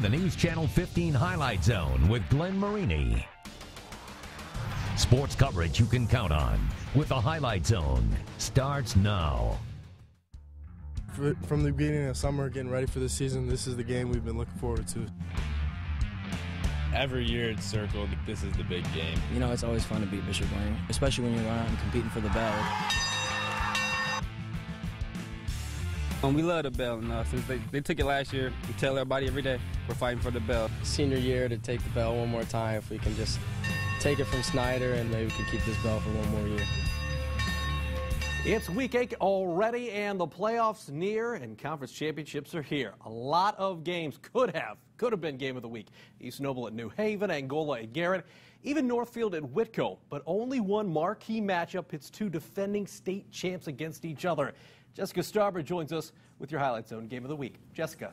The News Channel 15 Highlight Zone with Glenn Marini. Sports coverage you can count on with the Highlight Zone starts now. From the beginning of summer, getting ready for the season, this is the game we've been looking forward to. Every year it's circled, this is the big game. You know, it's always fun to beat Bishop Dwenger, especially when you're going out and competing for the bell. We love the bell. And, uh, since they, they took it last year, we tell everybody every day we're fighting for the bell. Senior year to take the bell one more time. If we can just take it from Snider and maybe we can keep this bell for one more year. It's week eight already, and the playoffs near, and conference championships are here. A lot of games could have, could have been game of the week. East Noble at New Haven, Angola at Garrett, even Northfield at Whitko. But only one marquee matchup pits two defending state champs against each other. Jessica Starber joins us with your Highlight Zone Game of the Week. Jessica.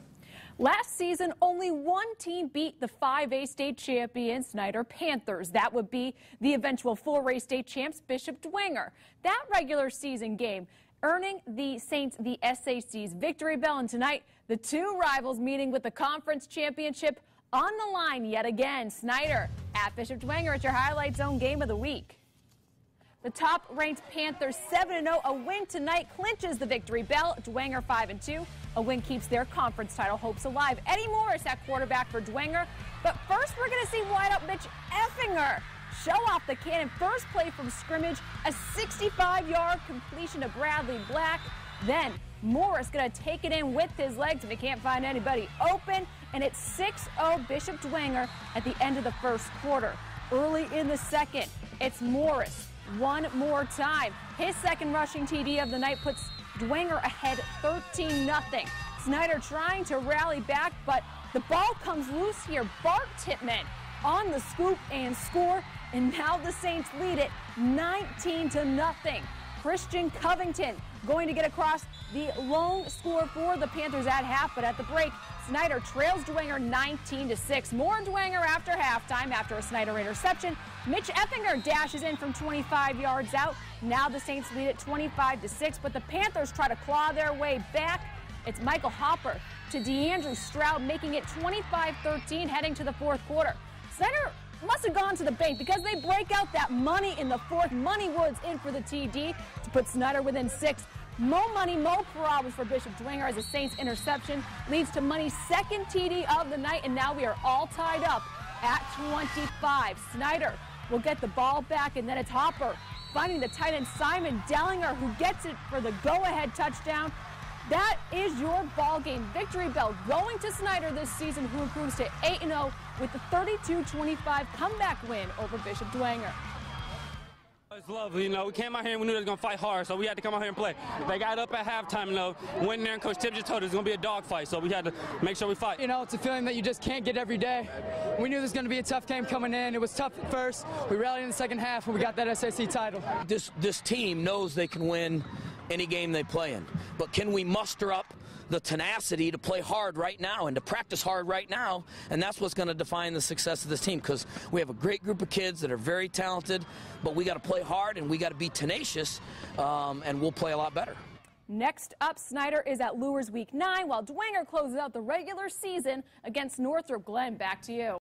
Last season, only one team beat the 5A state champion Snider Panthers. That would be the eventual 4A state champs Bishop Dwenger. That regular season game earning the Saints the SAC's victory bell. And tonight, the two rivals meeting with the conference championship on the line yet again. Snider at Bishop Dwenger. at your Highlight Zone Game of the Week. The top-ranked Panthers 7-0. A win tonight clinches the victory bell. Dwenger 5-2. A win keeps their conference title hopes alive. Eddie Morris at quarterback for Dwenger. But first, we're going to see wide-up Mitch Effinger show off the cannon. First play from scrimmage, a 65-yard completion to Bradley Black. Then Morris going to take it in with his legs, and he can't find anybody open. And it's 6-0 Bishop Dwenger at the end of the first quarter. Early in the second, it's Morris one more time. His second rushing TD of the night puts Dwenger ahead 13 0. Snider trying to rally back, but the ball comes loose here. Bart Tippmann on the scoop and score, and now the Saints lead it 19 to nothing. Christian Covington going to get across the lone score for the Panthers at half, but at the break, Snider trails Dwenger 19 to 6. More Dwenger after halftime after a Snider interception. Mitch Effinger dashes in from 25 yards out. Now the Saints lead at 25 to 6, but the Panthers try to claw their way back. It's Michael Hopper to DeAndrew Stroud, making it 25-13 heading to the fourth quarter. Snider must have gone to the bank because they break out that money in the fourth. Money Woods in for the TD to put Snider within six. Mo Money, Mo problems for Bishop Dwenger as a Saints interception leads to Money's second TD of the night, and now we are all tied up at 25. Snider will get the ball back, and then it's Hopper finding the tight end Simon Dellinger who gets it for the go-ahead touchdown. That is your ball game. Victory bell going to Snider this season, who improves to 8-0 with the 32-25 comeback win over Bishop Dwenger. It's lovely, you know. We came out here and we knew they was gonna fight hard, so we had to come out here and play. They got up at halftime, you know, went there and Coach Tipp just told us it's gonna be a dogfight, so we had to make sure we fight. You know, it's a feeling that you just can't get every day. We knew this was gonna be a tough game coming in. It was tough at first. We rallied in the second half and we got that SAC title. This this team knows they can win any game they play in, but can we muster up the tenacity to play hard right now and to practice hard right now. And that's what's going to define the success of this team because we have a great group of kids that are very talented, but we got to play hard and we got to be tenacious, um, and we'll play a lot better. Next up, Snider is at Luers Week 9, while Dwenger closes out the regular season against Northrop Glenn. Back to you.